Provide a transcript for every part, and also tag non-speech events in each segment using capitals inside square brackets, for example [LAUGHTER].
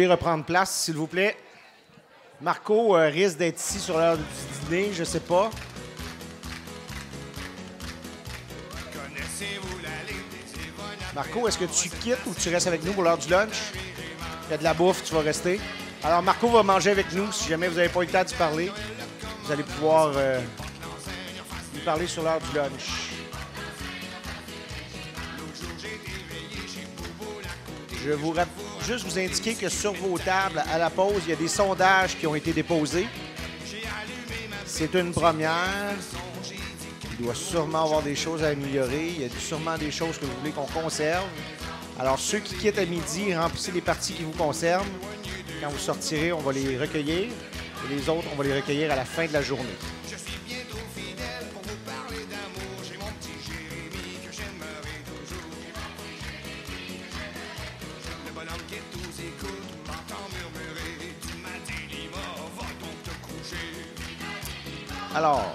pouvez reprendre place, s'il vous plaît. Marco euh, risque d'être ici sur l'heure du dîner, je sais pas. Marco, est-ce que tu quittes ou tu restes avec nous pour l'heure du lunch? Il y a de la bouffe, tu vas rester. Alors, Marco va manger avec nous. Si jamais vous n'avez pas eu le temps de parler, vous allez pouvoir euh, lui parler sur l'heure du lunch. Je vous rappelle juste vous indiquer que sur vos tables, à la pause, il y a des sondages qui ont été déposés. C'est une première. Il doit sûrement avoir des choses à améliorer. Il y a sûrement des choses que vous voulez qu'on conserve. Alors, ceux qui quittent à midi, remplissez les parties qui vous concernent. Quand vous sortirez, on va les recueillir. Et les autres, on va les recueillir à la fin de la journée. Alors,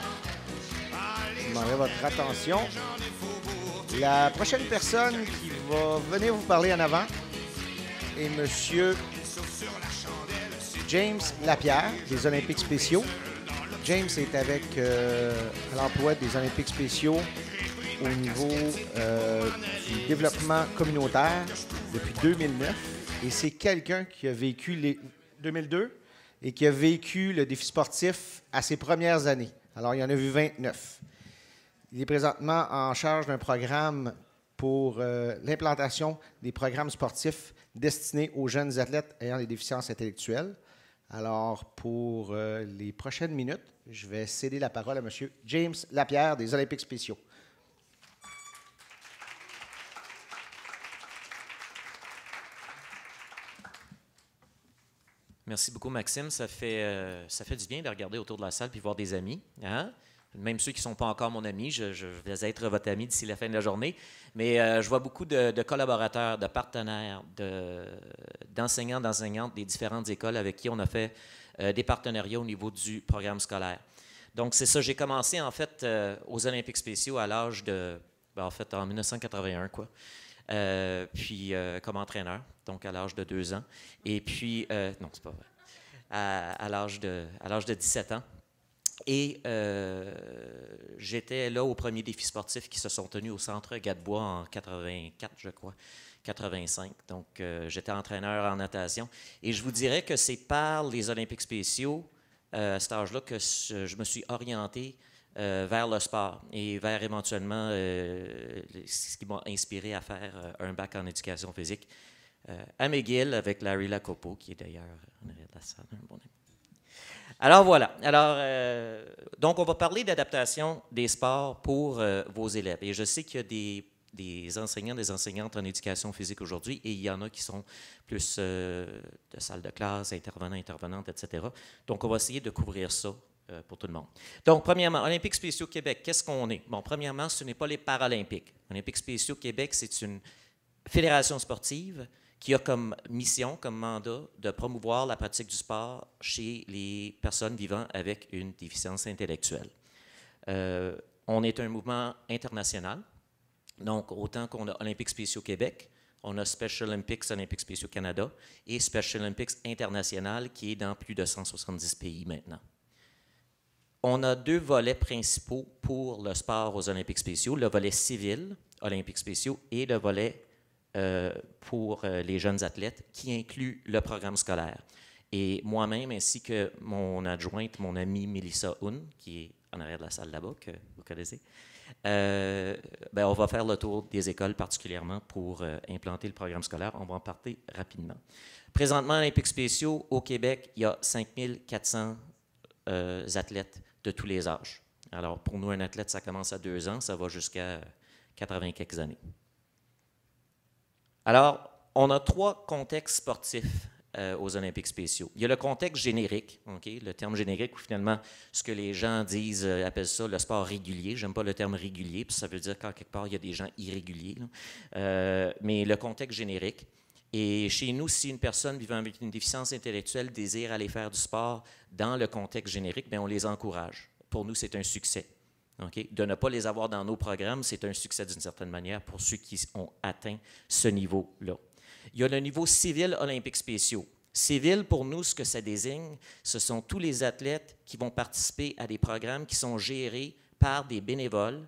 je demanderai votre attention. La prochaine personne qui va venir vous parler en avant est Monsieur James Lapierre des Olympiques spéciaux. James est avec euh, l'emploi des Olympiques spéciaux au niveau euh, du développement communautaire depuis 2009. Et c'est quelqu'un qui a vécu les 2002 et qui a vécu le défi sportif à ses premières années. Alors, il en a vu 29. Il est présentement en charge d'un programme pour euh, l'implantation des programmes sportifs destinés aux jeunes athlètes ayant des déficiences intellectuelles. Alors, pour euh, les prochaines minutes, je vais céder la parole à M. James Lapierre des Olympiques spéciaux. Merci beaucoup, Maxime. Ça fait, euh, ça fait du bien de regarder autour de la salle puis voir des amis. Hein? Même ceux qui ne sont pas encore mon ami, je, vais être votre ami d'ici la fin de la journée. Mais euh, je vois beaucoup de, collaborateurs, de partenaires, d'enseignants, d'enseignantes des différentes écoles avec qui on a fait euh, des partenariats au niveau du programme scolaire. Donc, c'est ça. J'ai commencé, en fait, aux Olympiques spéciaux à l'âge de. Ben, en fait, en 1981, quoi. Puis, comme entraîneur donc à l'âge de deux ans. Et puis, euh, non, c'est pas vrai, à, de, à l'âge de 17 ans. Et euh, j'étais là au premier défi sportif qui se sont tenus au centre Gadebois en 84, je crois, 85. Donc, euh, j'étais entraîneur en natation. Et je vous dirais que c'est par les Olympiques spéciaux, à cet âge-là, que je me suis orienté vers le sport et vers éventuellement ce qui m'a inspiré à faire un bac en éducation physique euh, à McGill avec Larry Lacopo, qui est d'ailleurs en arrière de la salle. Alors voilà. Alors, euh, donc, on va parler d'adaptation des sports pour euh, vos élèves. Et je sais qu'il y a des, enseignants, des enseignantes en éducation physique aujourd'hui, et il y en a qui sont plus de salle de classe, intervenants, intervenantes, etc. Donc, on va essayer de couvrir ça pour tout le monde. Donc, premièrement, Olympiques spéciaux Québec, qu'est-ce qu'on est? Bon, premièrement, ce n'est pas les Paralympiques. Olympiques spéciaux Québec, c'est une fédération sportive qui a comme mission, comme mandat, de promouvoir la pratique du sport chez les personnes vivant avec une déficience intellectuelle. Euh, on est un mouvement international, donc autant qu'on a Olympiques spéciaux Québec, on a Special Olympics, Olympiques spéciaux Canada et Special Olympics International qui est dans plus de 170 pays maintenant. On a deux volets principaux pour le sport aux Olympiques spéciaux, le volet civil, Olympiques spéciaux, et le volet euh, pour euh, les jeunes athlètes qui inclut le programme scolaire. Et moi-même, ainsi que mon adjointe, mon amie Melissa Hun, qui est en arrière de la salle là-bas, que vous connaissez, euh, ben, on va faire le tour des écoles particulièrement pour implanter le programme scolaire. On va en parler rapidement. Présentement, Olympiques spéciaux, au Québec, il y a 5400 athlètes de tous les âges. Alors, pour nous, un athlète, ça commence à deux ans, ça va jusqu'à 80 quelques années. Alors, on a trois contextes sportifs euh, aux Olympiques spéciaux. Il y a le contexte générique, le terme générique où finalement ce que les gens disent, euh, appellent ça le sport régulier. J'aime pas le terme régulier, puis ça veut dire qu'en quelque part, il y a des gens irréguliers. Euh, mais le contexte générique. Et chez nous, si une personne vivant avec une déficience intellectuelle désire aller faire du sport dans le contexte générique, bien, on les encourage. Pour nous, c'est un succès. De ne pas les avoir dans nos programmes, c'est un succès d'une certaine manière pour ceux qui ont atteint ce niveau-là. Il y a le niveau civil olympique spéciaux. Civil, pour nous, ce que ça désigne, ce sont tous les athlètes qui vont participer à des programmes qui sont gérés par des bénévoles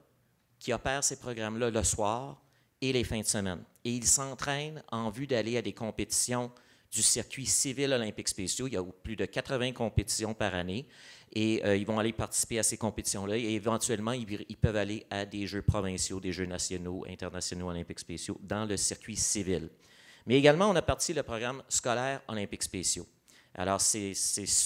qui opèrent ces programmes-là le soir et les fins de semaine. Et ils s'entraînent en vue d'aller à des compétitions du circuit civil olympique spéciaux. Il y a plus de 80 compétitions par année et euh, ils vont aller participer à ces compétitions-là et éventuellement, ils, peuvent aller à des Jeux provinciaux, des Jeux nationaux, internationaux olympiques spéciaux dans le circuit civil. Mais également, on a parti le programme scolaire olympiques spéciaux. Alors, c'est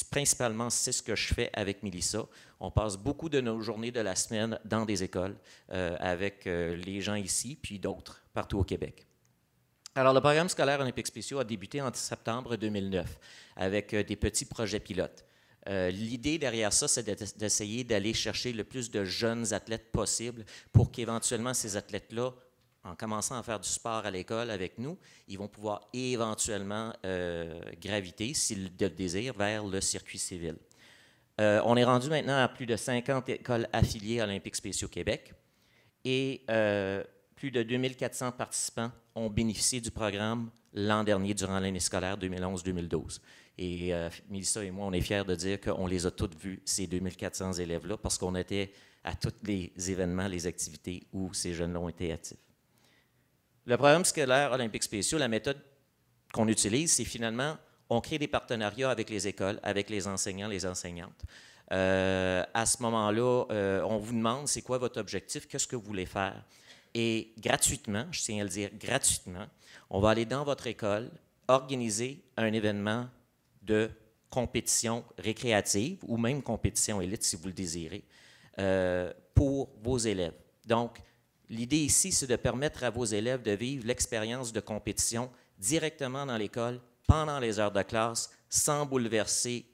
principalement c'est ce que je fais avec Milissa. On passe beaucoup de nos journées de la semaine dans des écoles euh, avec euh, les gens ici, puis d'autres partout au Québec. Alors, le programme scolaire olympiques spéciaux a débuté en septembre 2009 avec euh, des petits projets pilotes. L'idée derrière ça, c'est d'essayer d'aller chercher le plus de jeunes athlètes possible pour qu'éventuellement ces athlètes-là en commençant à faire du sport à l'école avec nous, ils vont pouvoir éventuellement euh, graviter, s'ils le désirent, vers le circuit civil. Euh, on est rendu maintenant à plus de 50 écoles affiliées à Olympiques spéciaux Québec et euh, plus de 2400 participants ont bénéficié du programme l'an dernier durant l'année scolaire 2011-2012. Et Mélissa et moi, on est fiers de dire qu'on les a toutes vus, ces 2400 élèves-là, parce qu'on était à tous les événements, les activités où ces jeunes-là ont été actifs. Le programme scolaire olympique spéciaux, la méthode qu'on utilise, c'est finalement, on crée des partenariats avec les écoles, avec les enseignants, les enseignantes. Euh, à ce moment-là, euh, on vous demande c'est quoi votre objectif, qu'est-ce que vous voulez faire? Et gratuitement, je tiens à le dire gratuitement, on va aller dans votre école organiser un événement de compétition récréative ou même compétition élite si vous le désirez euh, pour vos élèves. Donc, L'idée ici, c'est de permettre à vos élèves de vivre l'expérience de compétition directement dans l'école, pendant les heures de classe, sans bouleverser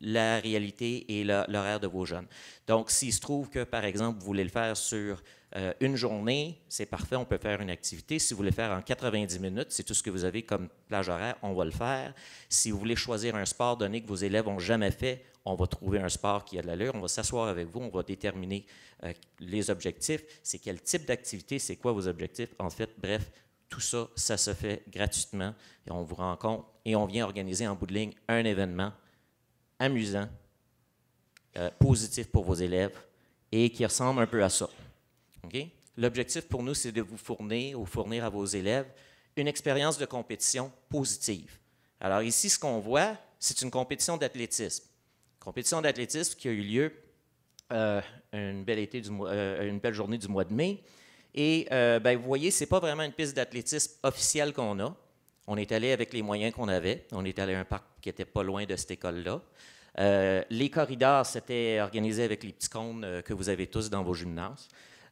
la réalité et l'horaire de vos jeunes. Donc, s'il se trouve que, par exemple, vous voulez le faire sur euh, une journée, c'est parfait, on peut faire une activité. Si vous voulez faire en 90 minutes, c'est tout ce que vous avez comme plage horaire, on va le faire. Si vous voulez choisir un sport donné que vos élèves n'ont jamais fait, on va trouver un sport qui a de l'allure, on va s'asseoir avec vous, on va déterminer euh, les objectifs, c'est quel type d'activité, c'est quoi vos objectifs. En fait, bref, tout ça, ça se fait gratuitement et on vous rencontre et on vient organiser en bout de ligne un événement amusant, euh, positif pour vos élèves et qui ressemble un peu à ça. L'objectif pour nous, c'est de vous fournir ou fournir à vos élèves une expérience de compétition positive. Alors ici, ce qu'on voit, c'est une compétition d'athlétisme compétition d'athlétisme qui a eu lieu euh, euh, une belle journée du mois de mai. Et ben, vous voyez, ce n'est pas vraiment une piste d'athlétisme officielle qu'on a. On est allé avec les moyens qu'on avait. On est allé à un parc qui n'était pas loin de cette école-là. les corridors, c'était organisé avec les petits cônes que vous avez tous dans vos gymnases.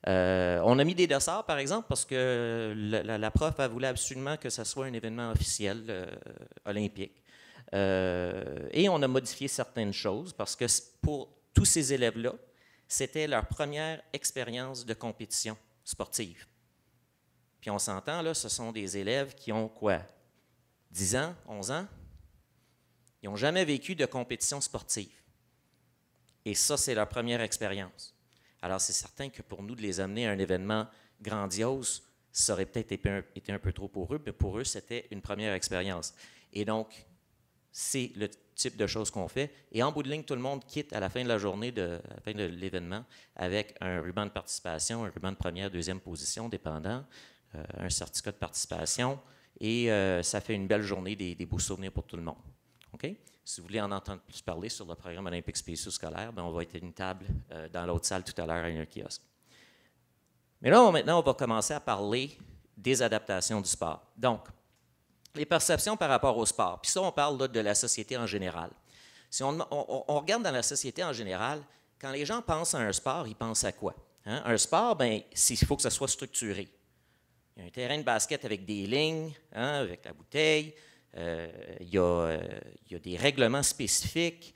on a mis des dossards, par exemple, parce que la, prof voulu absolument que ce soit un événement officiel olympique. Euh, et on a modifié certaines choses parce que pour tous ces élèves-là, c'était leur première expérience de compétition sportive. Puis on s'entend, là, ce sont des élèves qui ont quoi? 10 ans, 11 ans? Ils n'ont jamais vécu de compétition sportive. Et ça, c'est leur première expérience. Alors, c'est certain que pour nous, de les amener à un événement grandiose, ça aurait peut-être été, un peu trop pour eux, mais pour eux, c'était une première expérience. Et donc, c'est le type de choses qu'on fait. Et en bout de ligne, tout le monde quitte à la fin de la journée, de, à la fin de l'événement, avec un ruban de participation, un ruban de première, deuxième position, dépendant, euh, un certificat de participation, et euh, ça fait une belle journée, des, beaux souvenirs pour tout le monde. OK? Si vous voulez en entendre plus parler sur le programme olympique spéciaux scolaire, ben, on va être à une table euh, dans l'autre salle tout à l'heure à un kiosque. Mais là, maintenant, on va commencer à parler des adaptations du sport. Donc, les perceptions par rapport au sport. Puis ça, on parle de la société en général. Si on, regarde dans la société en général, quand les gens pensent à un sport, ils pensent à quoi? Hein? Un sport, ben, il faut que ça soit structuré. Il y a un terrain de basket avec des lignes, hein, avec la bouteille. Euh, il, y a, euh, il, y a, des règlements spécifiques.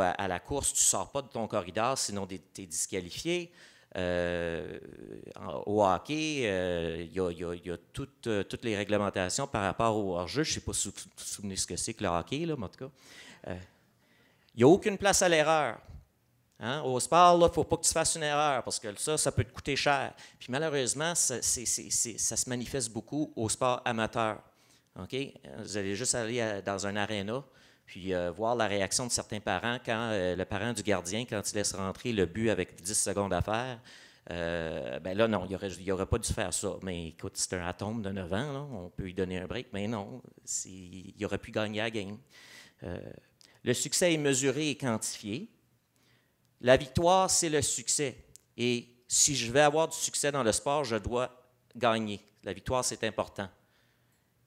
À, la course, tu ne sors pas de ton corridor, sinon tu es disqualifié. Euh, au hockey, il y, a, toutes, toutes, les réglementations par rapport au hors-jeu. Je ne sais pas si vous vous souvenez ce que c'est que le hockey, là, mais en tout cas. Il n'y a aucune place à l'erreur. Hein? Au sport, il ne faut pas que tu fasses une erreur parce que ça, ça peut te coûter cher. Puis malheureusement, ça, se manifeste beaucoup au sport amateur. Vous allez juste aller dans un aréna, puis euh, voir la réaction de certains parents quand le parent du gardien, quand il laisse rentrer le but avec 10 secondes à faire, ben là, non, il n'aurait aurait pas dû faire ça. Mais écoute, c'est un atome de 9 ans, on peut lui donner un break, mais non, il aurait pu gagner la game. le succès est mesuré et quantifié. La victoire, c'est le succès. Et si je veux avoir du succès dans le sport, je dois gagner. La victoire, c'est important.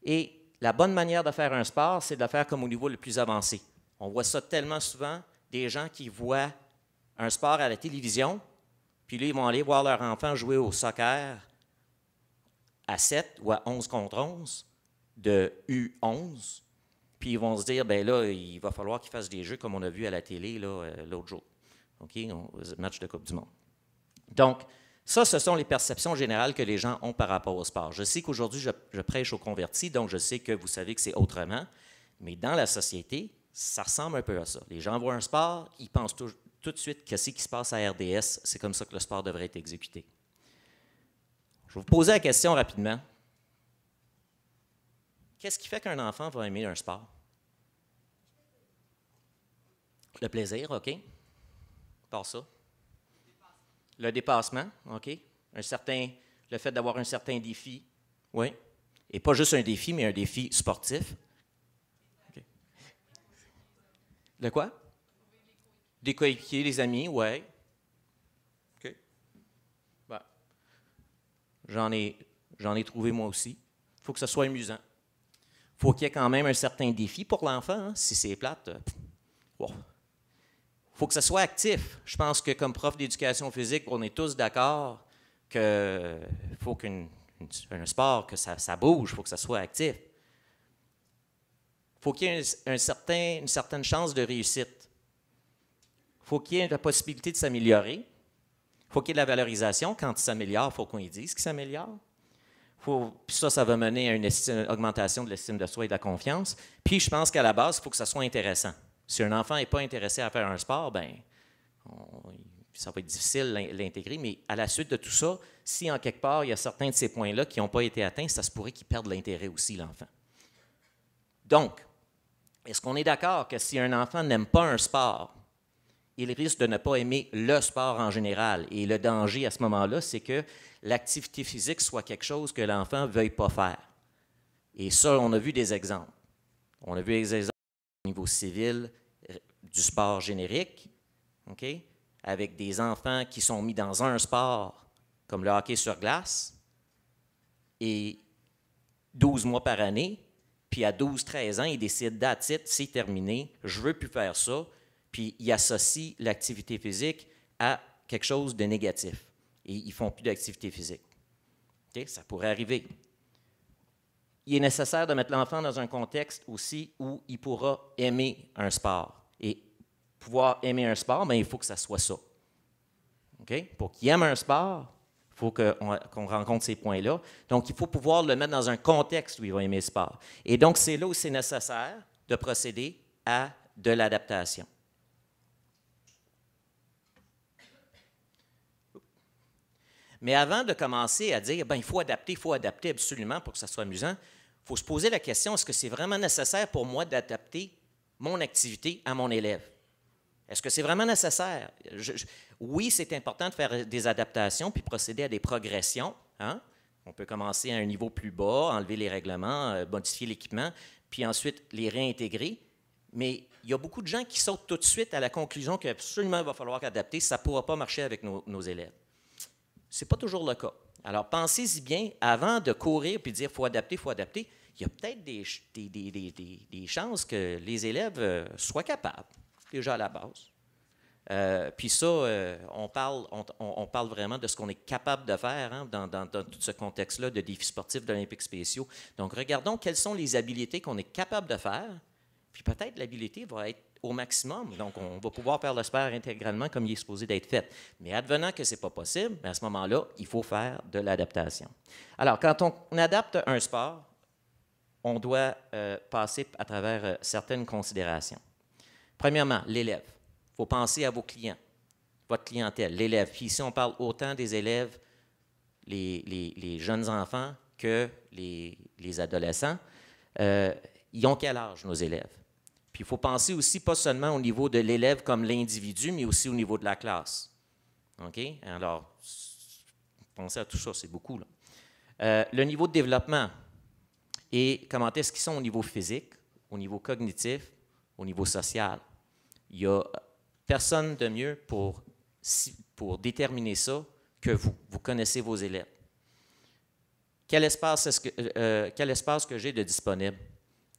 Et la bonne manière de faire un sport, c'est de le faire comme au niveau le plus avancé. On voit ça tellement souvent, des gens qui voient un sport à la télévision, puis là, ils vont aller voir leur enfant jouer au soccer à 7 ou à 11 contre 11 de U11, puis ils vont se dire, ben là, il va falloir qu'ils fassent des jeux comme on a vu à la télé euh, l'autre jour. OK? Match de Coupe du Monde. Donc, ça, ce sont les perceptions générales que les gens ont par rapport au sport. Je sais qu'aujourd'hui, je, prêche aux convertis, donc je sais que vous savez que c'est autrement, mais dans la société, ça ressemble un peu à ça. Les gens voient un sport, ils pensent tout, de suite qu'est-ce qui se passe à RDS, c'est comme ça que le sport devrait être exécuté. Je vais vous poser la question rapidement. Qu'est-ce qui fait qu'un enfant va aimer un sport? Le plaisir, OK? Par ça. Le dépassement, OK? Un certain, le fait d'avoir un certain défi, oui. Et pas juste un défi, mais un défi sportif. Le quoi? Des coéquipiers, des amis, oui. OK. Ben, j'en ai, j'en ai trouvé moi aussi. Il faut que ce soit amusant. Il faut qu'il y ait quand même un certain défi pour l'enfant. Hein. Si c'est plate, euh, faut que ça soit actif. Je pense que comme prof d'éducation physique, on est tous d'accord qu'il faut qu'un sport, que ça, bouge, il faut que ça soit actif. Il faut qu'il y ait une certaine chance de réussite. Il faut qu'il y ait la possibilité de s'améliorer. Il faut qu'il y ait de la valorisation. Quand il s'améliore, il faut qu'on lui dise qu'il s'améliore. puis ça, ça va mener à une, une augmentation de l'estime de soi et de la confiance. Puis je pense qu'à la base, il faut que ça soit intéressant. Si un enfant n'est pas intéressé à faire un sport, ben, ça va être difficile l'intégrer, mais à la suite de tout ça, si en quelque part il y a certains de ces points-là qui n'ont pas été atteints, ça se pourrait qu'il perde l'intérêt aussi, l'enfant. Donc, est-ce qu'on est, d'accord que si un enfant n'aime pas un sport, il risque de ne pas aimer le sport en général? Et le danger à ce moment-là, c'est que l'activité physique soit quelque chose que l'enfant ne veuille pas faire. Et ça, on a vu des exemples. On a vu des exemples au niveau civil, du sport générique, OK? avec des enfants qui sont mis dans un sport comme le hockey sur glace, et 12 mois par année, puis à 12-13 ans, ils décident d'attitude, c'est terminé, je veux plus faire ça, puis ils associent l'activité physique à quelque chose de négatif, et ils font plus d'activité physique. Ça pourrait arriver. Il est nécessaire de mettre l'enfant dans un contexte aussi où il pourra aimer un sport. Et pouvoir aimer un sport, ben, il faut que ça soit ça. Pour qu'il aime un sport, il faut qu'on rencontre ces points-là. Donc, il faut pouvoir le mettre dans un contexte où il va aimer le sport. Et donc, c'est là où c'est nécessaire de procéder à de l'adaptation. Mais avant de commencer à dire, ben, il faut adapter, il faut adapter absolument pour que ça soit amusant, il faut se poser la question, est-ce que c'est vraiment nécessaire pour moi d'adapter mon activité à mon élève? Est-ce que c'est vraiment nécessaire? oui, c'est important de faire des adaptations puis procéder à des progressions. Hein? On peut commencer à un niveau plus bas, enlever les règlements, euh, modifier l'équipement, puis ensuite les réintégrer. Mais il y a beaucoup de gens qui sautent tout de suite à la conclusion qu'absolument il va falloir adapter, ça ne pourra pas marcher avec nos, élèves. Ce n'est pas toujours le cas. Alors pensez-y bien avant de courir puis dire faut adapter, faut adapter. Il y a peut-être des, chances que les élèves euh, soient capables déjà à la base. Euh, puis ça, euh, on, parle, vraiment de ce qu'on est capable de faire hein, dans, tout ce contexte-là de défis sportifs d'Olympiques spéciaux. Donc, regardons quelles sont les habiletés qu'on est capable de faire, puis peut-être l'habilité va être au maximum. Donc, on va pouvoir faire le sport intégralement comme il est supposé d'être fait. Mais advenant que ce n'est pas possible, à ce moment-là, il faut faire de l'adaptation. Alors, quand on adapte un sport, on doit euh, passer à travers certaines considérations. Premièrement, l'élève. Il faut penser à vos clients, votre clientèle, l'élève. Puis ici, on parle autant des élèves, les, jeunes enfants que les, adolescents. euh, ils ont quel âge, nos élèves? Puis il faut penser aussi pas seulement au niveau de l'élève comme l'individu, mais aussi au niveau de la classe. OK? Alors, pensez à tout ça, c'est beaucoup. Euh, le niveau de développement et comment est-ce qu'ils sont au niveau physique, au niveau cognitif, au niveau social. Il n'y a personne de mieux pour, déterminer ça que vous. Vous connaissez vos élèves. Quel espace, que, euh, quel espace que j'ai de disponible?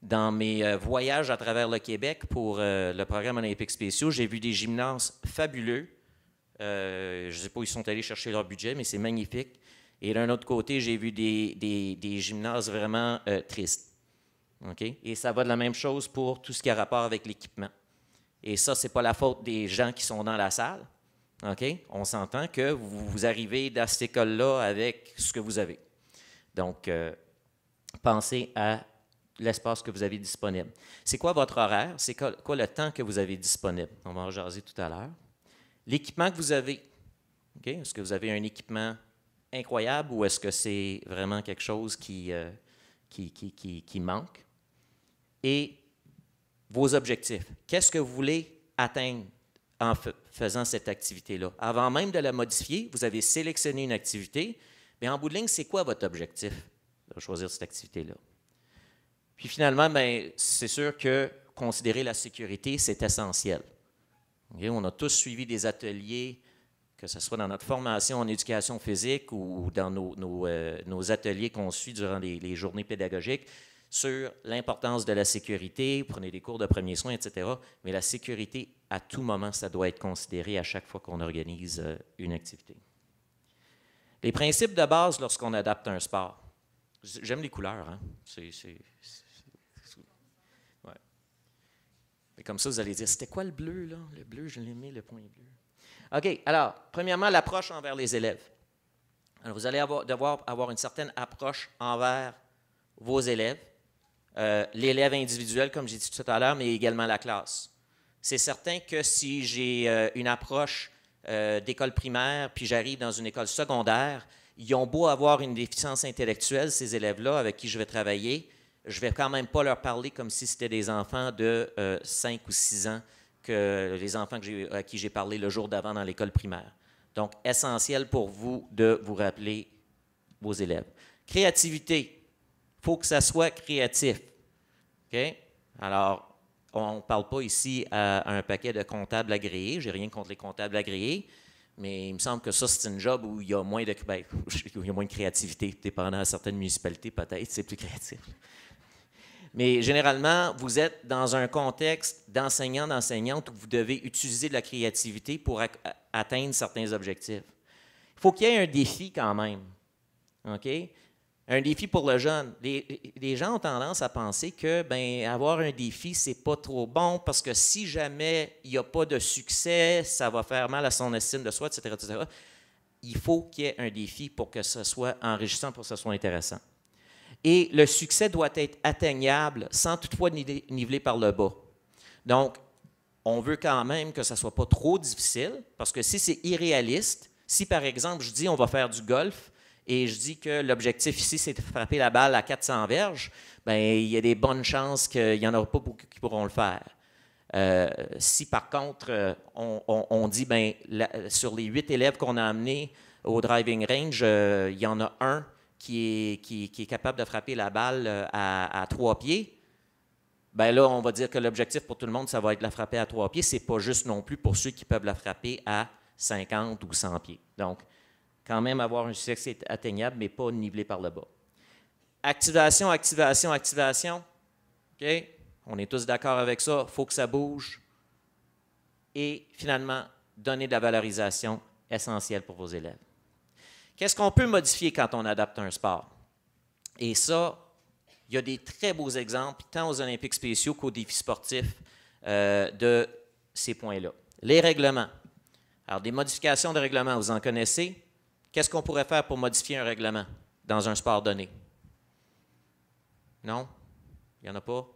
Dans mes euh, voyages à travers le Québec pour euh, le programme olympique spéciaux, j'ai vu des gymnases fabuleux. je ne sais pas où ils sont allés chercher leur budget, mais c'est magnifique. Et d'un autre côté, j'ai vu des, des, des, gymnases vraiment tristes. Et ça va de la même chose pour tout ce qui a rapport avec l'équipement. Et ça, ce n'est pas la faute des gens qui sont dans la salle. On s'entend que vous, vous arrivez dans cette école-là avec ce que vous avez. Donc, euh, pensez à l'espace que vous avez disponible. C'est quoi votre horaire? C'est quoi, le temps que vous avez disponible? On va en jaser tout à l'heure. L'équipement que vous avez. Est-ce que vous avez un équipement incroyable ou est-ce que c'est vraiment quelque chose qui, euh, qui, manque? Et vos objectifs. Qu'est-ce que vous voulez atteindre en faisant cette activité-là? Avant même de la modifier, vous avez sélectionné une activité, mais en bout de ligne, c'est quoi votre objectif de choisir cette activité-là? Puis finalement, ben, c'est sûr que considérer la sécurité, c'est essentiel. On a tous suivi des ateliers, que ce soit dans notre formation en éducation physique ou dans nos, euh, ateliers qu'on suit durant les, journées pédagogiques sur l'importance de la sécurité, prenez des cours de premiers soins, etc. Mais la sécurité, à tout moment, ça doit être considéré à chaque fois qu'on organise euh, une activité. Les principes de base lorsqu'on adapte un sport. J'aime les couleurs. Hein? C'est, comme ça, vous allez dire, c'était quoi le bleu, là? Le bleu, je l'aimais, le point bleu. OK, alors, premièrement, l'approche envers les élèves. Alors, vous allez devoir avoir une certaine approche envers vos élèves, euh, l'élève individuel, comme j'ai dit tout à l'heure, mais également la classe. C'est certain que si j'ai euh, une approche euh, d'école primaire, puis j'arrive dans une école secondaire, ils ont beau avoir une déficience intellectuelle, ces élèves-là avec qui je vais travailler, je ne vais quand même pas leur parler comme si c'était des enfants de 5 euh, ou 6 ans que les enfants à qui j'ai parlé le jour d'avant dans l'école primaire. Donc, essentiel pour vous de vous rappeler vos élèves. Créativité. Il faut que ça soit créatif. OK? Alors, on ne parle pas ici à, un paquet de comptables agréés. J'ai rien contre les comptables agréés, mais il me semble que ça, c'est un job où il y a moins de, ben, [LAUGHS] il y a moins de créativité. Dépendant à certaines municipalités, peut-être, c'est plus créatif. Mais généralement, vous êtes dans un contexte d'enseignant, d'enseignante où vous devez utiliser de la créativité pour atteindre certains objectifs. Il faut qu'il y ait un défi quand même. OK? un défi pour le jeune. Les, gens ont tendance à penser que ben, avoir un défi, c'est pas trop bon parce que si jamais il n'y a pas de succès, ça va faire mal à son estime de soi, etc. Il faut qu'il y ait un défi pour que ce soit enrichissant, pour que ce soit intéressant. Et le succès doit être atteignable sans toutefois niveler par le bas. Donc, on veut quand même que ça ne soit pas trop difficile parce que si c'est irréaliste, si par exemple je dis on va faire du golf, et je dis que l'objectif ici, c'est de frapper la balle à 400 verges, bien, il y a des bonnes chances qu'il n'y en aura pas beaucoup qui pourront le faire. Euh, si par contre, euh, on, dit, ben, sur les huit élèves qu'on a amenés au driving range, euh, il y en a un qui est, capable de frapper la balle à, trois pieds, ben là, on va dire que l'objectif pour tout le monde, ça va être de la frapper à trois pieds. Ce n'est pas juste non plus pour ceux qui peuvent la frapper à 50 ou 100 pieds. Donc, quand même avoir un succès atteignable, mais pas nivelé par le bas. Activation, activation, activation. OK? On est tous d'accord avec ça. Il faut que ça bouge. Et finalement, donner de la valorisation essentielle pour vos élèves. Qu'est-ce qu'on peut modifier quand on adapte un sport? Et ça, il y a des très beaux exemples, tant aux Olympiques spéciaux qu'aux défis sportifs, euh, de ces points-là. Les règlements. Alors, des modifications de règlements, vous en connaissez. Qu'est-ce qu'on pourrait faire pour modifier un règlement dans un sport donné? Non? Il n'y en a pas?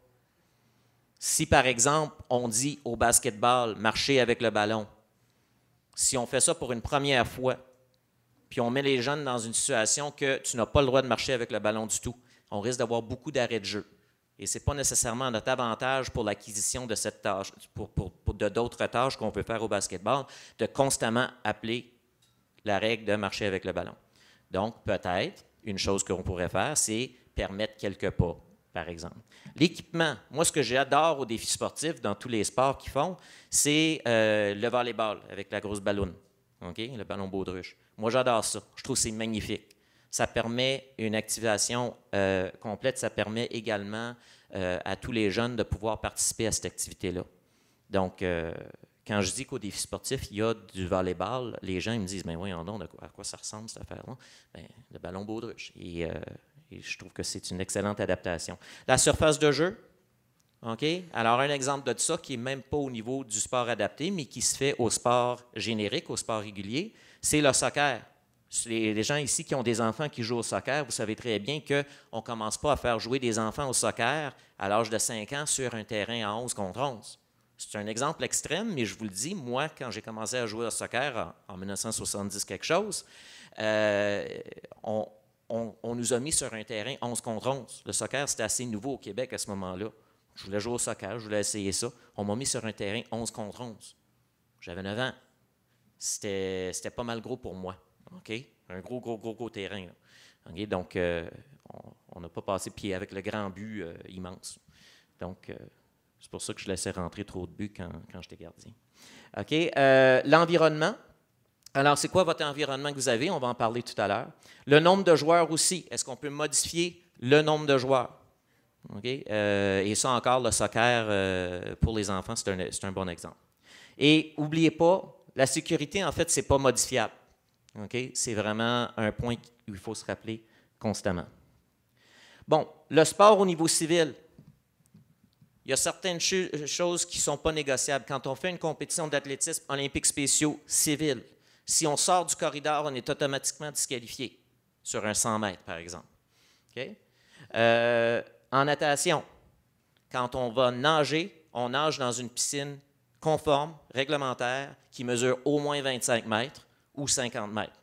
Si, par exemple, on dit au basketball, marcher avec le ballon, si on fait ça pour une première fois, puis on met les jeunes dans une situation que tu n'as pas le droit de marcher avec le ballon du tout, on risque d'avoir beaucoup d'arrêts de jeu. Et ce n'est pas nécessairement notre avantage pour l'acquisition de cette tâche, pour, d'autres tâches qu'on peut faire au basketball, de constamment appeler la règle de marcher avec le ballon. Donc, peut-être, une chose qu'on pourrait faire, c'est permettre quelques pas, par exemple. L'équipement, moi, ce que j'adore aux défis sportifs, dans tous les sports qu'ils font, c'est euh, le volleyball avec la grosse ballon, OK? le ballon baudruche. Moi, j'adore ça. Je trouve que c'est magnifique. Ça permet une activation euh, complète. Ça permet également euh, à tous les jeunes de pouvoir participer à cette activité-là. Donc, quand je dis qu'au défi sportif, il y a du volleyball, les gens me disent, mais ben voyons donc, à quoi ça ressemble cette affaire-là? Ben, le ballon baudruche. Et, je trouve que c'est une excellente adaptation. La surface de jeu, OK? Alors, un exemple de ça qui n'est même pas au niveau du sport adapté, mais qui se fait au sport générique, au sport régulier, c'est le soccer. Les, gens ici qui ont des enfants qui jouent au soccer, vous savez très bien qu'on ne commence pas à faire jouer des enfants au soccer à l'âge de 5 ans sur un terrain à 11 contre 11. C'est un exemple extrême, mais je vous le dis, moi, quand j'ai commencé à jouer au soccer en, 1970 quelque chose, euh, on, on, nous a mis sur un terrain 11 contre 11. Le soccer, c'était assez nouveau au Québec à ce moment-là. Je voulais jouer au soccer, je voulais essayer ça. On m'a mis sur un terrain 11 contre 11. J'avais 9 ans. C'était, pas mal gros pour moi. OK? Un gros, gros, gros, gros terrain. Donc, euh, on n'a pas passé pied avec le grand but euh, immense. Donc, euh, c'est pour ça que je laissais rentrer trop de buts quand, quand j'étais gardien. OK? l'environnement. Alors, c'est quoi votre environnement que vous avez? On va en parler tout à l'heure. Le nombre de joueurs aussi. Est-ce qu'on peut modifier le nombre de joueurs? Euh, et ça encore, le soccer euh, pour les enfants, c'est un, un, bon exemple. Et n'oubliez pas, la sécurité, en fait, ce n'est pas modifiable. C'est vraiment un point qu'il faut se rappeler constamment. Bon, le sport au niveau civil. Il y a certaines choses qui ne sont pas négociables. Quand on fait une compétition d'athlétisme olympique spéciaux civil, si on sort du corridor, on est automatiquement disqualifié sur un 100 mètres, par exemple. Euh, en natation, quand on va nager, on nage dans une piscine conforme, réglementaire, qui mesure au moins 25 mètres ou 50 mètres.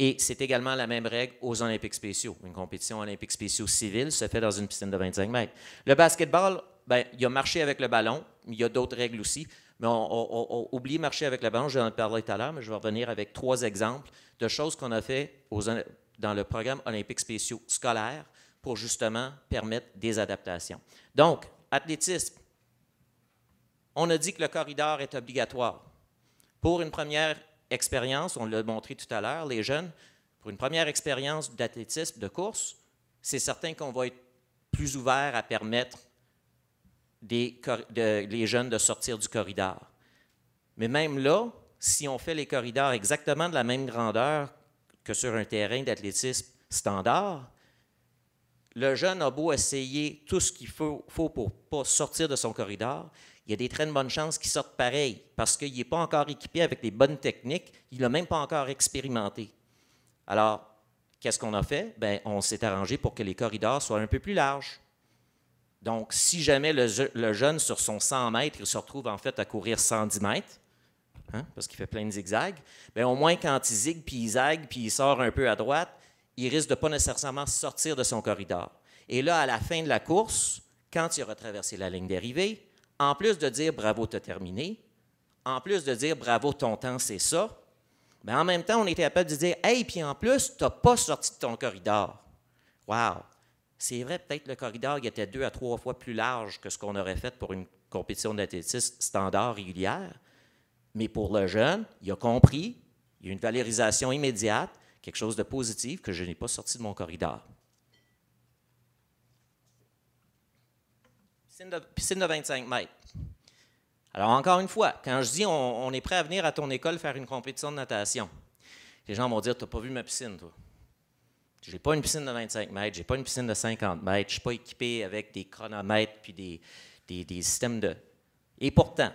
Et c'est également la même règle aux Olympiques spéciaux. Une compétition olympique spéciaux civile se fait dans une piscine de 25 mètres. Le basketball, ben, il y a marché avec le ballon, il y a d'autres règles aussi. Mais on, oublie marcher avec le ballon, j'en ai parlé tout à l'heure, mais je vais revenir avec trois exemples de choses qu'on a fait dans le programme olympique spéciaux scolaire pour justement permettre des adaptations. Donc, athlétisme. On a dit que le corridor est obligatoire. Pour une première expérience, on l'a montré tout à l'heure, les jeunes, pour une première expérience d'athlétisme, de course, c'est certain qu'on va être plus ouvert à permettre les jeunes de sortir du corridor. Mais même là, si on fait les corridors exactement de la même grandeur que sur un terrain d'athlétisme standard, le jeune a beau essayer tout ce qu'il faut, pour ne pas sortir de son corridor, il y a des très bonnes chances qu'il sorte pareil parce qu'il n'est pas encore équipé avec les bonnes techniques, il n'a même pas encore expérimenté. Alors, qu'est-ce qu'on a fait? Bien, on s'est arrangé pour que les corridors soient un peu plus larges. Donc, si jamais le, jeune, sur son 100 mètres, il se retrouve en fait à courir 110 mètres, hein, parce qu'il fait plein de zigzags, bien, au moins quand il zigue, puis il zague, puis il sort un peu à droite, il risque de pas nécessairement sortir de son corridor. Et là, à la fin de la course, quand il aura traversé la ligne d'arrivée, en plus de dire bravo, tu as terminé, en plus de dire bravo, ton temps, c'est ça, bien, en même temps, on était capable de dire Hey, puis en plus, tu n'as pas sorti de ton corridor. Wow! C'est vrai, peut-être le corridor il était deux à trois fois plus large que ce qu'on aurait fait pour une compétition d'athlétisme standard régulière. Mais pour le jeune, il a compris, il y a une valorisation immédiate, quelque chose de positif que je n'ai pas sorti de mon corridor. Piscine de, 25 mètres. Alors, encore une fois, quand je dis on, est prêt à venir à ton école faire une compétition de natation, les gens vont dire Tu n'as pas vu ma piscine, toi. Je n'ai pas une piscine de 25 mètres, je n'ai pas une piscine de 50 mètres, je ne suis pas équipé avec des chronomètres puis des, des, systèmes de. Et pourtant,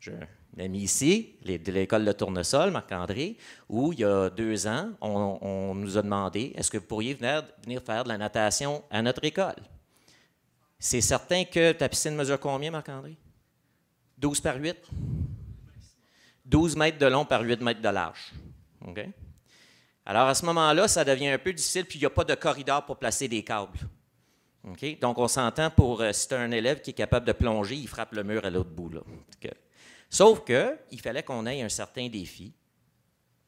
je, mis ici, de l'école de Tournesol, Marc-André, où il y a deux ans, on, nous a demandé est-ce que vous pourriez venir, faire de la natation à notre école? C'est certain que ta piscine mesure combien, Marc-André? 12 par 8 12 mètres de long par 8 mètres de large. Alors, à ce moment-là, ça devient un peu difficile, puis il n'y a pas de corridor pour placer des câbles. Donc, on s'entend pour, euh, si tu as un élève qui est capable de plonger, il frappe le mur à l'autre bout. Là. Sauf qu'il fallait qu'on ait un certain défi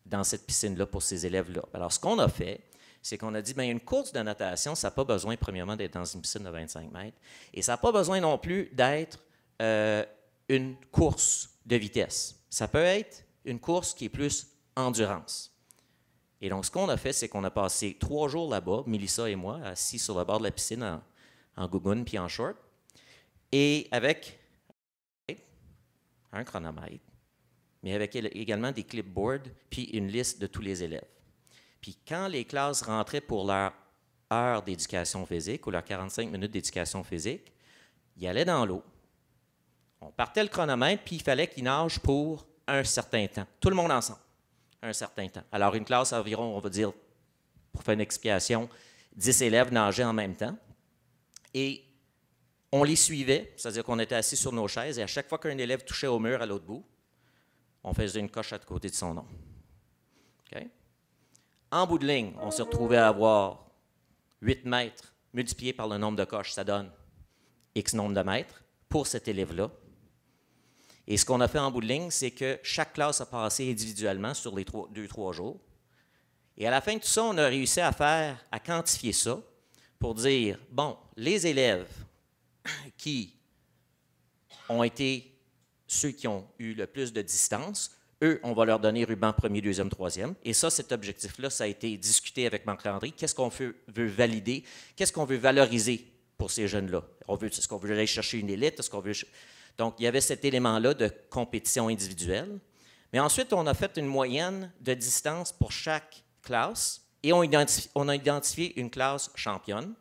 dans cette piscine-là pour ces élèves-là. Alors, ce qu'on a fait, c'est qu'on a dit, bien, une course de natation, ça n'a pas besoin, premièrement, d'être dans une piscine de 25 mètres. Et ça n'a pas besoin non plus d'être euh, une course de vitesse. Ça peut être une course qui est plus endurance. Et donc, ce qu'on a fait, c'est qu'on a passé trois jours là-bas, Mélissa et moi, assis sur le bord de la piscine en, en puis en short, et avec un chronomètre, mais avec également des clipboards puis une liste de tous les élèves. Puis quand les classes rentraient pour leur heure d'éducation physique ou leurs 45 minutes d'éducation physique, ils allaient dans l'eau. On partait le chronomètre, puis il fallait qu'ils nagent pour un certain temps. Tout le monde ensemble, un certain temps. Alors, une classe environ, on va dire, pour faire une explication, 10 élèves nageaient en même temps. Et on les suivait, c'est-à-dire qu'on était assis sur nos chaises, et à chaque fois qu'un élève touchait au mur à l'autre bout, on faisait une coche à côté de son nom. OK? En bout de ligne, on se retrouvait à avoir 8 mètres multiplié par le nombre de coches, ça donne X nombre de mètres pour cet élève-là. Et ce qu'on a fait en bout de ligne, c'est que chaque classe a passé individuellement sur les trois- deux, trois jours. Et à la fin de tout ça, on a réussi à faire, à quantifier ça pour dire, bon, les élèves [COUGHS] qui ont été ceux qui ont eu le plus de distance, eux, on va leur donner ruban premier, deuxième, troisième. Et ça, cet objectif-là, ça a été discuté avec Marc-André. Qu'est-ce qu'on veut, valider? Qu'est-ce qu'on veut valoriser pour ces jeunes-là? Est-ce qu'on veut aller chercher une élite? Est-ce qu'on veut... Donc, il y avait cet élément-là de compétition individuelle. Mais ensuite, on a fait une moyenne de distance pour chaque classe et on a identifié une classe championne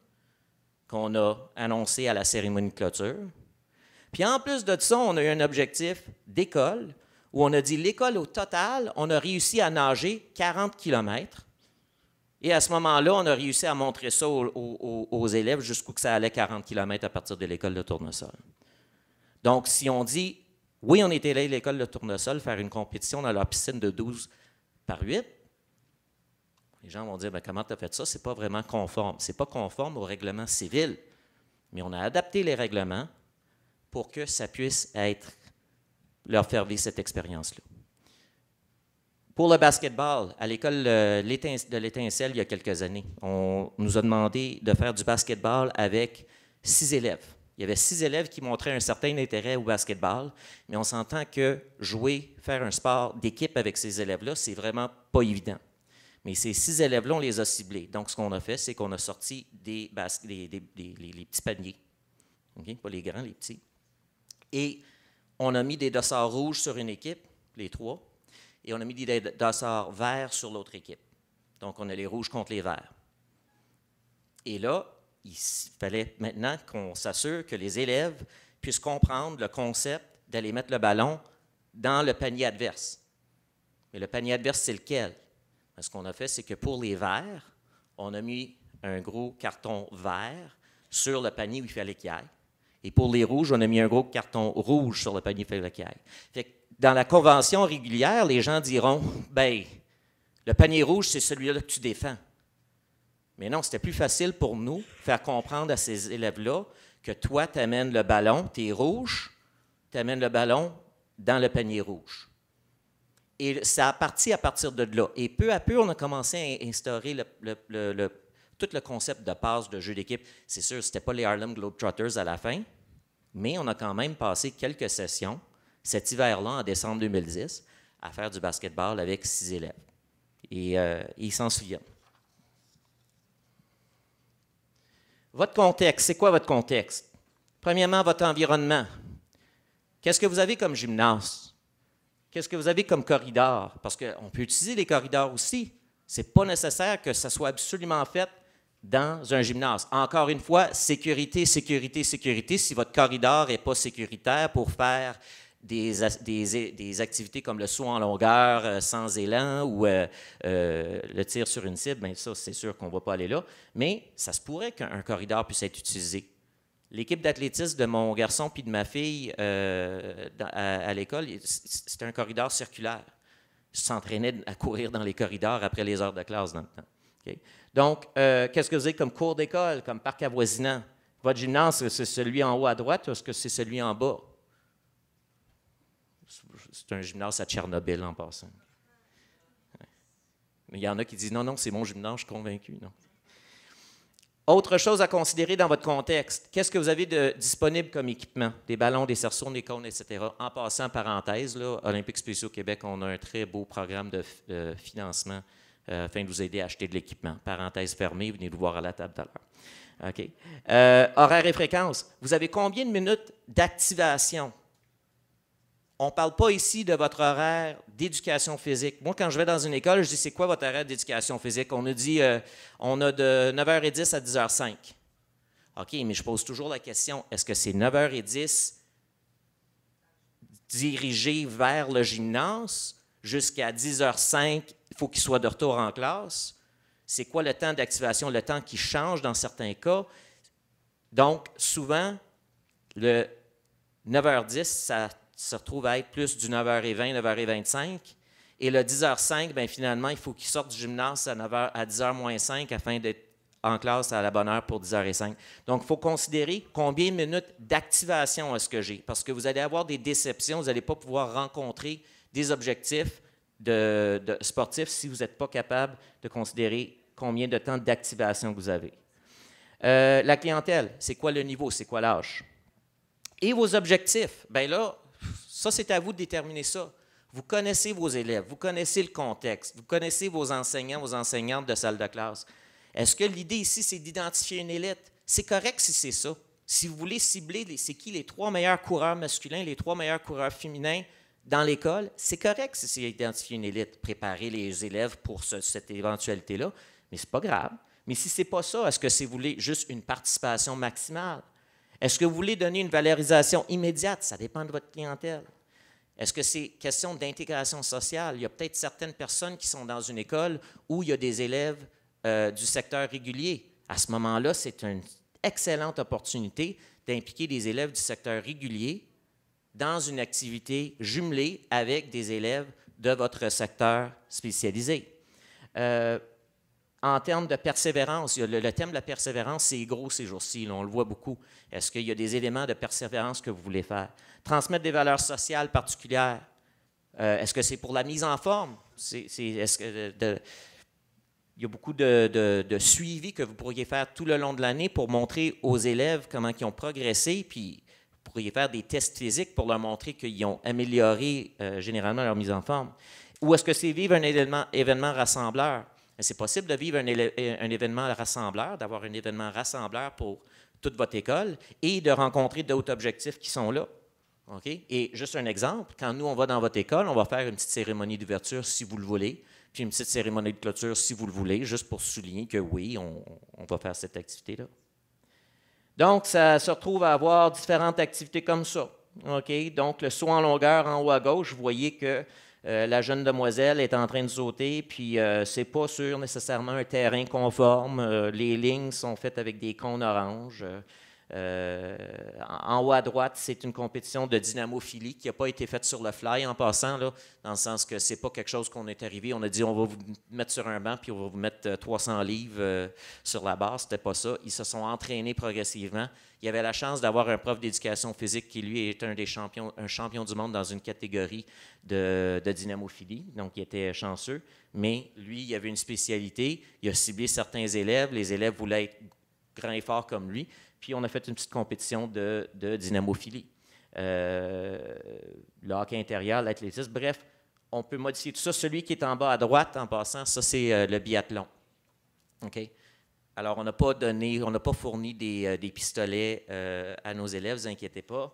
qu'on a annoncée à la cérémonie clôture. Puis en plus de ça, on a eu un objectif d'école où on a dit l'école au total, on a réussi à nager 40 km. Et à ce moment-là, on a réussi à montrer ça aux élèves jusqu'où que ça allait 40 km à partir de l'école de tournesol. Donc, si on dit, oui, on était allé à l'école de tournesol faire une compétition dans leur piscine de 12 par 8, les gens vont dire, ben, comment tu as fait ça? Ce n'est pas vraiment conforme. Ce n'est pas conforme au règlement civil. Mais on a adapté les règlements pour que ça puisse être, leur faire vivre cette expérience-là. Pour le basketball, à l'école de l'Étincelle, il y a quelques années, on nous a demandé de faire du basketball avec six élèves. Il y avait six élèves qui montraient un certain intérêt au basketball, mais on s'entend que jouer, faire un sport d'équipe avec ces élèves-là, c'est vraiment pas évident. Mais ces six élèves-là, on les a ciblés. Donc, ce qu'on a fait, c'est qu'on a sorti des, les, petits paniers. OK? Pas les grands, les petits. Et on a mis des dossards rouges sur une équipe, les trois, et on a mis des dossards verts sur l'autre équipe. Donc, on a les rouges contre les verts. Et là, il fallait maintenant qu'on s'assure que les élèves puissent comprendre le concept d'aller mettre le ballon dans le panier adverse. Mais le panier adverse, c'est lequel? Ben, Ce qu'on a fait, c'est que pour les verts, on a mis un gros carton vert sur le panier où il fallait qu'il aille. Et pour les rouges, on a mis un gros carton rouge sur le panier où il fallait qu'il aille. Fait que dans la convention régulière, les gens diront ben, le panier rouge, c'est celui-là que tu défends. Mais non, c'était plus facile pour nous faire comprendre à ces élèves-là que toi, tu amènes le ballon, tu es rouge, tu amènes le ballon dans le panier rouge. Et ça a parti à partir de là. Et peu à peu, on a commencé à instaurer tout le concept de passe, de jeu d'équipe. C'est sûr, ce n'était pas les Harlem Globetrotters à la fin, mais on a quand même passé quelques sessions cet hiver-là, en décembre 2010, à faire du basketball avec six élèves. Et euh, ils s'en souviennent. Votre contexte, c'est quoi votre contexte? Premièrement, votre environnement. Qu'est-ce que vous avez comme gymnase? Qu'est-ce que vous avez comme corridor? Parce qu'on peut utiliser les corridors aussi. Ce n'est pas nécessaire que ça soit absolument fait dans un gymnase. Encore une fois, sécurité, sécurité, sécurité. Si votre corridor n'est pas sécuritaire pour faire des, activités comme le saut en longueur euh, sans élan ou euh, euh, le tir sur une cible, bien ça, c'est sûr qu'on ne va pas aller là. Mais ça se pourrait qu'un corridor puisse être utilisé. L'équipe d'athlétisme de mon garçon puis de ma fille euh, à, l'école, c'était un corridor circulaire. Je s'entraînais à courir dans les corridors après les heures de classe dans le temps. Donc, euh, qu'est-ce que vous avez comme cours d'école, comme parc avoisinant? Votre gymnase, c'est celui en haut à droite ou est-ce que c'est celui en bas? C'est un gymnase à Tchernobyl en passant. Il y en a qui disent non, non, c'est mon gymnase, je suis convaincu. Non. Autre chose à considérer dans votre contexte, qu'est-ce que vous avez de disponible comme équipement? Des ballons, des cerceaux, des cônes, etc. En passant, parenthèse, Olympique Spéciaux Québec, on a un très beau programme de, financement euh, afin de vous aider à acheter de l'équipement. Parenthèse fermée, venez nous voir à la table tout à l'heure. OK. Euh, horaire et fréquence. Vous avez combien de minutes d'activation? On ne parle pas ici de votre horaire d'éducation physique. Moi, quand je vais dans une école, je dis c'est quoi votre horaire d'éducation physique? On nous dit euh, on a de 9h10 à 10h05. OK, mais je pose toujours la question est-ce que c'est 9h10 dirigé vers le gymnase jusqu'à 10h05 Il faut qu'il soit de retour en classe? C'est quoi le temps d'activation, le temps qui change dans certains cas? Donc, souvent, le 9h10, ça se retrouve à être plus du 9h20, 9h25. Et le 10h05, bien, finalement, il faut qu'il sorte du gymnase à, 9h, à 10h moins 5 afin d'être en classe à la bonne heure pour 10h05. Donc, il faut considérer combien de minutes d'activation est-ce que j'ai. Parce que vous allez avoir des déceptions, vous n'allez pas pouvoir rencontrer des objectifs de, sportifs si vous n'êtes pas capable de considérer combien de temps d'activation vous avez. Euh, la clientèle, c'est quoi le niveau, c'est quoi l'âge? Et vos objectifs, bien là, ça, c'est à vous de déterminer ça. Vous connaissez vos élèves, vous connaissez le contexte, vous connaissez vos enseignants, vos enseignantes de salle de classe. Est-ce que l'idée ici, c'est d'identifier une élite? C'est correct si c'est ça. Si vous voulez cibler, c'est qui les trois meilleurs coureurs masculins, les trois meilleurs coureurs féminins dans l'école, c'est correct si c'est identifier une élite, préparer les élèves pour cette éventualité-là, mais ce n'est pas grave. Mais si ce n'est pas ça, est-ce que c'est vous voulez juste une participation maximale? Est-ce que vous voulez donner une valorisation immédiate? Ça dépend de votre clientèle. Est-ce que c'est question d'intégration sociale? Il y a peut-être certaines personnes qui sont dans une école où il y a des élèves euh, du secteur régulier. À ce moment-là, c'est une excellente opportunité d'impliquer des élèves du secteur régulier dans une activité jumelée avec des élèves de votre secteur spécialisé. Euh, en termes de persévérance, le, thème de la persévérance, c'est gros ces jours-ci, on le voit beaucoup. Est-ce qu'il y a des éléments de persévérance que vous voulez faire? Transmettre des valeurs sociales particulières. Euh, est-ce que c'est pour la mise en forme? il y a beaucoup de, suivi que vous pourriez faire tout le long de l'année pour montrer aux élèves comment ils ont progressé, puis vous pourriez faire des tests physiques pour leur montrer qu'ils ont amélioré euh, généralement leur mise en forme. Ou est-ce que c'est vivre un événement, événement rassembleur? C'est possible de vivre un, événement rassembleur, d'avoir un événement rassembleur pour toute votre école et de rencontrer d'autres objectifs qui sont là. Et juste un exemple, quand nous, on va dans votre école, on va faire une petite cérémonie d'ouverture si vous le voulez, puis une petite cérémonie de clôture si vous le voulez, juste pour souligner que oui, on, va faire cette activité-là. Donc, ça se retrouve à avoir différentes activités comme ça. Donc, le saut en longueur en haut à gauche, vous voyez que euh, la jeune demoiselle est en train de sauter, puis euh, c'est pas sur nécessairement un terrain conforme. Euh, les lignes sont faites avec des cônes oranges. Euh, en haut à droite, c'est une compétition de dynamophilie qui n'a pas été faite sur le fly en passant, dans le sens que c'est pas quelque chose qu'on est arrivé, on a dit on va vous mettre sur un banc puis on va vous mettre 300 livres sur la barre. C'était pas ça. Ils se sont entraînés progressivement. Il y avait la chance d'avoir un prof d'éducation physique qui, lui, est un des champions, un champion du monde dans une catégorie de, dynamophilie. Donc, il était chanceux. Mais lui, il avait une spécialité. Il a ciblé certains élèves. Les élèves voulaient être grands et forts comme lui. Puis, on a fait une petite compétition de, dynamophilie. Euh, le hockey intérieur, l'athlétisme. Bref, on peut modifier tout ça. Celui qui est en bas à droite, en passant, ça, c'est euh, le biathlon. OK? Alors, on n'a pas donné, on n'a pas fourni des, euh, pistolets euh, à nos élèves, ne vous inquiétez pas.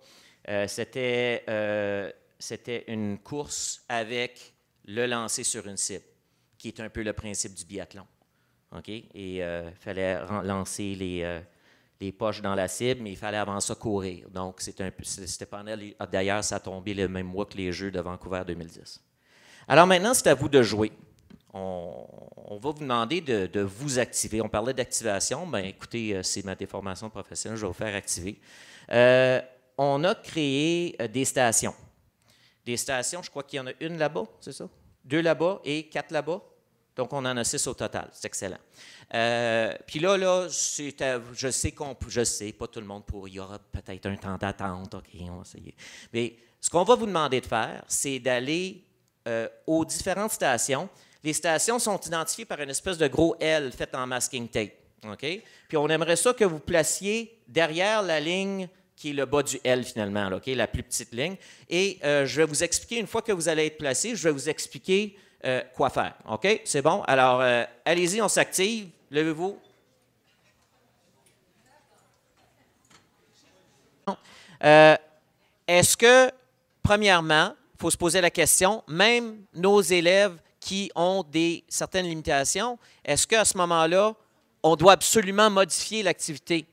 C'était, c'était une course avec le lancer sur une cible, qui est un peu le principe du biathlon. OK? Et il fallait lancer les, les, poches dans la cible, mais il fallait avant ça courir. Donc, c'est un, c'était pendant, d'ailleurs, ça a tombé le même mois que les Jeux de Vancouver 2010. Alors maintenant, c'est à vous de jouer on, va vous demander de, vous activer. On parlait d'activation. Ben, écoutez, euh, c'est ma déformation professionnelle, je vais vous faire activer. Euh, on a créé euh, des stations. Des stations, je crois qu'il y en a une là-bas, c'est ça? Deux là-bas et quatre là-bas? Donc, on en a six au total. C'est excellent. Euh, puis là, là, je sais qu'on, je sais, pas tout le monde pour, il y aura peut-être un temps d'attente. OK, on va essayer. Mais ce qu'on va vous demander de faire, c'est d'aller euh, aux différentes stations. Les stations sont identifiées par une espèce de gros L fait en masking tape. OK? Puis on aimerait ça que vous placiez derrière la ligne qui est le bas du L finalement, la plus petite ligne. Et euh, je vais vous expliquer, une fois que vous allez être placé, je vais vous expliquer euh, quoi faire. OK? C'est bon? Alors, euh, allez-y, on s'active. Levez-vous. Est-ce que, premièrement, il faut se poser la question, même nos élèves qui ont des certaines limitations, est-ce qu'à ce, moment-là, on doit absolument modifier l'activité?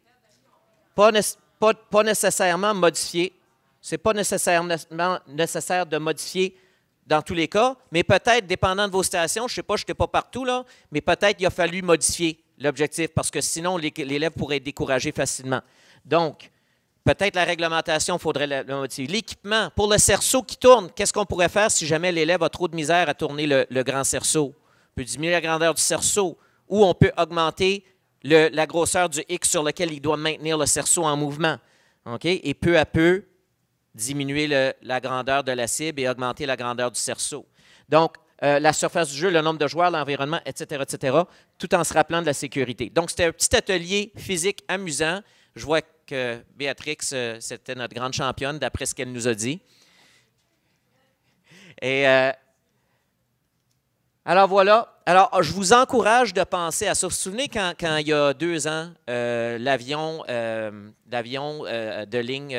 Pas, pas, nécessairement modifier. Ce n'est pas nécessairement nécessaire de modifier dans tous les cas, mais peut-être, dépendant de vos stations, je ne sais pas, je n'étais pas partout, là, mais peut-être il a fallu modifier l'objectif parce que sinon, l'élève pourrait être découragé facilement. Donc, peut-être la réglementation, il faudrait le modifier. L'équipement, pour le cerceau qui tourne, qu'est-ce qu'on pourrait faire si jamais l'élève a trop de misère à tourner le, grand cerceau? On peut diminuer la grandeur du cerceau ou on peut augmenter la grosseur du X sur lequel il doit maintenir le cerceau en mouvement. Et peu à peu, diminuer la grandeur de la cible et augmenter la grandeur du cerceau. Donc, euh, la surface du jeu, le nombre de joueurs, l'environnement, etc., etc., tout en se rappelant de la sécurité. Donc, c'était un petit atelier physique amusant. Je vois que Béatrix, euh, c'était notre grande championne, d'après ce qu'elle nous a dit. Et euh, alors voilà. Alors, je vous encourage de penser à ça. Vous vous souvenez quand, il y a deux ans, l'avion, l'avion de ligne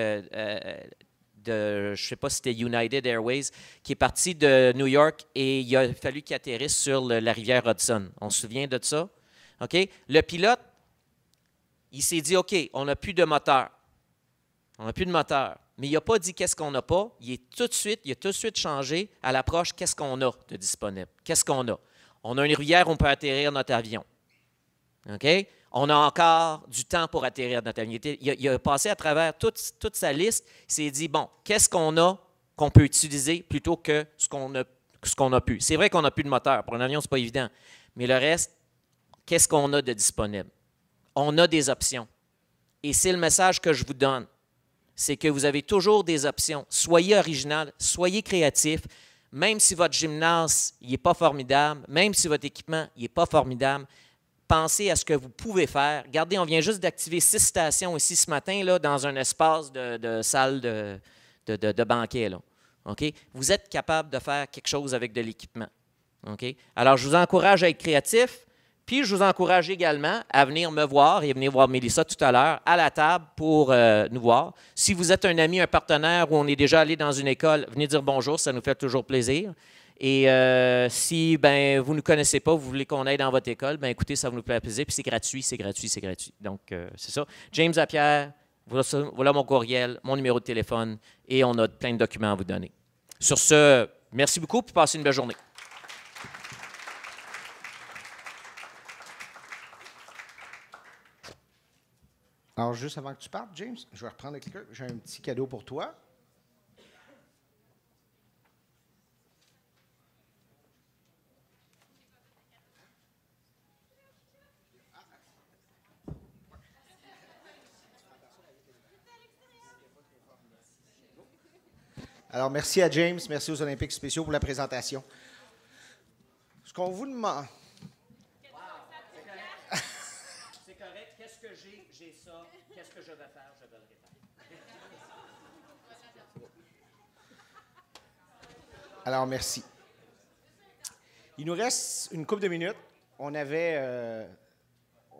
je ne sais pas si c'était United Airways, qui est parti de New York et il a fallu qu'il atterrisse sur la rivière Hudson. On se souvient de ça? OK? Le pilote, il s'est dit, OK, on n'a plus de moteur. On n'a plus de moteur. Mais il n'a pas dit qu'est-ce qu'on n'a pas. Il est tout de suite, il a tout de suite changé à l'approche qu'est-ce qu'on a de disponible? Qu'est-ce qu'on a? On a une rivière on peut atterrir notre avion. OK? on a encore du temps pour atterrir notre avion. Il, a, passé à travers toute, sa liste. Il s'est dit, bon, qu'est-ce qu'on a qu'on peut utiliser plutôt que ce qu'on a, ce qu'on a pu? C'est vrai qu'on n'a plus de moteur. Pour un avion, ce n'est pas évident. Mais le reste, qu'est-ce qu'on a de disponible? On a des options. Et c'est le message que je vous donne. C'est que vous avez toujours des options. Soyez original, soyez créatif. Même si votre gymnase n'est pas formidable, même si votre équipement n'est pas formidable, pensez à ce que vous pouvez faire. Regardez, on vient juste d'activer six stations ici ce matin là, dans un espace de, salle de, banquet. Vous êtes capable de faire quelque chose avec de l'équipement. Alors, je vous encourage à être créatif. Puis, je vous encourage également à venir me voir et venir voir Mélissa tout à l'heure à la table pour euh, nous voir. Si vous êtes un ami, un partenaire ou on est déjà allé dans une école, venez dire bonjour, ça nous fait toujours plaisir. Et euh, si ben, vous ne connaissez pas, vous voulez qu'on aille dans votre école, ben, écoutez, ça va nous plaisir. Puis c'est gratuit, c'est gratuit, c'est gratuit. Donc, euh, c'est ça. James Lapierre, voilà, voilà mon courriel, mon numéro de téléphone et on a plein de documents à vous donner. Sur ce, merci beaucoup et passez une belle journée. Alors, juste avant que tu partes, James, je vais reprendre quelqu'un. J'ai un petit cadeau pour toi. Alors, merci à James, merci aux Olympiques spéciaux pour la présentation. Ce qu'on vous demande. C'est correct. Qu'est-ce que j'ai? J'ai ça. Qu'est-ce que je vais faire? Je vais le répéter. Alors, merci. Il nous reste une couple de minutes. On avait euh,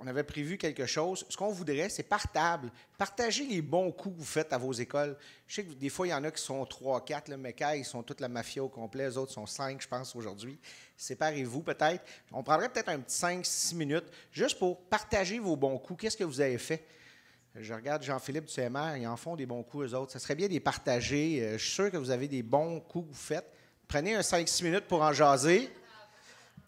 on avait prévu quelque chose. Ce qu'on voudrait, c'est par table, partager les bons coups que vous faites à vos écoles. Je sais que des fois, il y en a qui sont trois, quatre. Le MECA, ils sont toute la mafia au complet. Les autres sont cinq, je pense, aujourd'hui. Séparez-vous peut-être. On prendrait peut-être un petit cinq, six minutes juste pour partager vos bons coups. Qu'est-ce que vous avez fait? Je regarde Jean-Philippe du CMR, ils en font des bons coups, eux autres. Ça serait bien de les partager. Euh, je suis sûr que vous avez des bons coups que vous faites. Prenez un 5-6 minutes pour en jaser.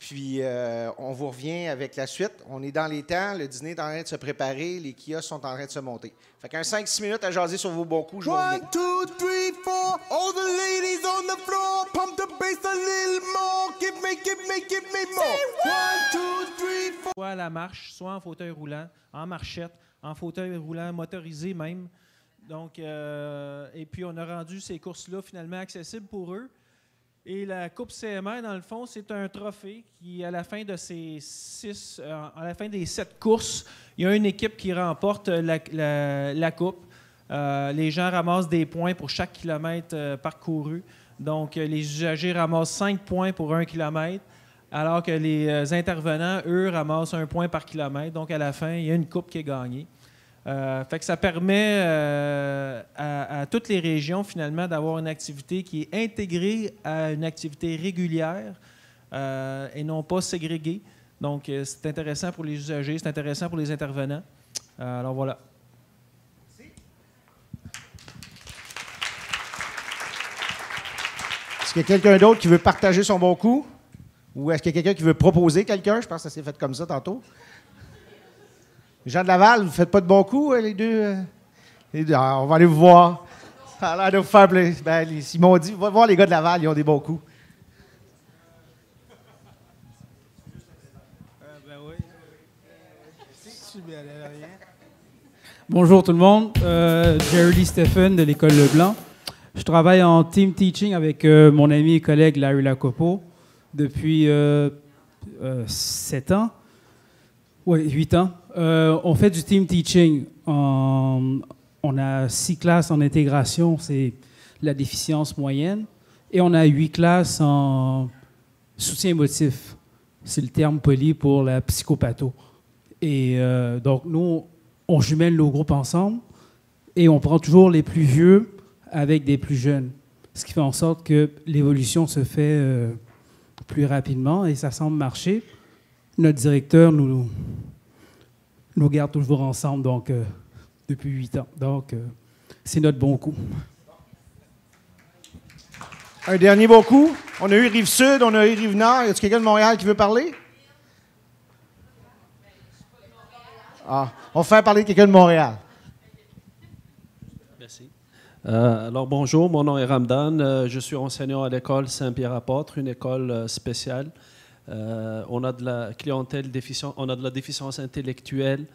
Puis euh, on vous revient avec la suite. On est dans les temps, le dîner est en train de se préparer, les kiosques sont en train de se monter. Fait qu'un 5-6 minutes à jaser sur vos bons coups, je. One, two, three, four. All the ladies on the floor. Pump the bass a little more. Give me, give me, give me more. One, two, three, four. soit à la marche, soit en fauteuil roulant, en marchette, en fauteuil roulant motorisé même. Donc, euh, et puis on a rendu ces courses-là finalement accessibles pour eux. Et la Coupe CMR, dans le fond, c'est un trophée qui, à la fin de ces six, euh, à la fin des sept courses, il y a une équipe qui remporte la, coupe. Euh, les gens ramassent des points pour chaque kilomètre euh, parcouru. Donc, les usagers ramassent 5 points pour un kilomètre, alors que les intervenants, eux, ramassent un point par kilomètre. Donc, à la fin, il y a une coupe qui est gagnée. Euh, fait que ça permet euh, à, toutes les régions, finalement, d'avoir une activité qui est intégrée à une activité régulière euh, et non pas ségrégée. Donc, c'est intéressant pour les usagers, c'est intéressant pour les intervenants. Alors, voilà. Est-ce qu'il y a quelqu'un d'autre qui veut partager son bon coup? Ou est-ce qu'il y a quelqu'un qui veut proposer quelqu'un? Je pense que ça s'est fait comme ça tantôt. Jean de Laval, vous ne faites pas de bon coup, euh, les deux? euh? Les deux, ah, on va aller vous voir. Ça a l'air de vous faire plaisir. Ben, ils m'ont dit, va voir les gars de Laval, ils ont des bons coups. Bonjour tout le monde, euh, Jerry Lee Stephen de l'école Leblanc. Je travaille en team teaching avec euh, mon ami et collègue Larry Lacopo depuis euh, 7 ans. Oui, 8 ans. Euh, on fait du team teaching. En- on a 6 classes en intégration, c'est la déficience moyenne. Et on a 8 classes en soutien émotif. C'est le terme poli pour la psychopatho. Et euh, donc, nous, on jumelle nos groupes ensemble et on prend toujours les plus vieux avec des plus jeunes. Ce qui fait en sorte que l'évolution se fait euh, plus rapidement et ça semble marcher. Notre directeur nous, nous garde toujours ensemble donc, euh, depuis huit ans. Donc, euh, c'est notre bon coup. Un dernier bon coup. On a eu Rive-Sud, on a eu Rive-Nord. Y a-t-il quelqu'un de Montréal qui veut parler? Ah, on fait parler quelqu'un de Montréal. Merci. Euh, alors bonjour, mon nom est Ramdan. Euh, je suis enseignant à l'école Saint-Pierre-Apôtre, une école euh, spéciale. Euh, on a de la clientèle déficiente, on a de la déficience intellectuelle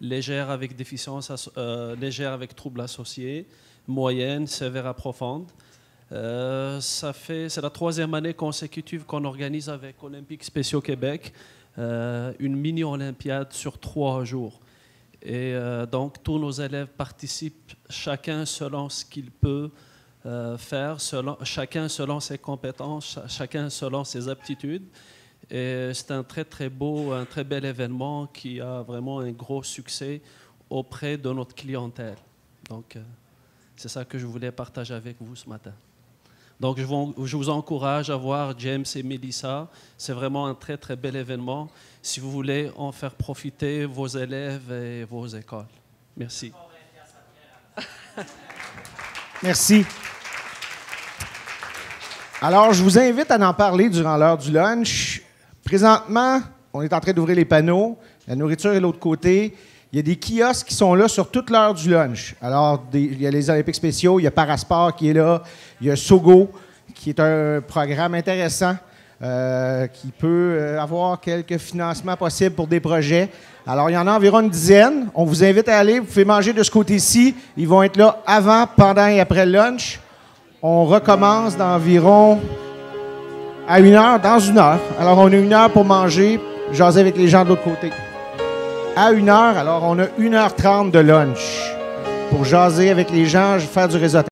légère avec déficience, euh, légère avec troubles associés, moyenne, sévère à profonde. Euh, ça fait, c'est la troisième année consécutive qu'on organise avec Olympique Spéciaux Québec une mini-olympiade sur trois jours. Et donc, tous nos élèves participent, chacun selon ce qu'il peut faire, chacun selon ses compétences, cha- chacun selon ses aptitudes. Et c'est un très, très beau, un très bel événement qui a vraiment un gros succès auprès de notre clientèle. Donc, euh, c'est ça que je voulais partager avec vous ce matin. Donc, je vous, je vous encourage à voir James et Melissa. C'est vraiment un très, très bel événement si vous voulez en faire profiter vos élèves et vos écoles. Merci. Merci. Alors, je vous invite à en parler durant l'heure du lunch. Présentement, on est en train d'ouvrir les panneaux. La nourriture est de l'autre côté. Il y a des kiosques qui sont là sur toute l'heure du lunch. Alors, il y a les Olympiques spéciaux, il y a Parasport qui est là, il y a Sogo, qui est un programme intéressant euh, qui peut euh, avoir quelques financements possibles pour des projets. Alors, il y en a environ une dizaine. On vous invite à aller. Vous pouvez manger de ce côté-ci. Ils vont être là avant, pendant et après le lunch. On recommence d'environ à une heure, dans une heure. Alors, on a une heure pour manger, jaser avec les gens de l'autre côté. À une heure, alors on a une heure trente de lunch pour jaser avec les gens, faire du réseautage.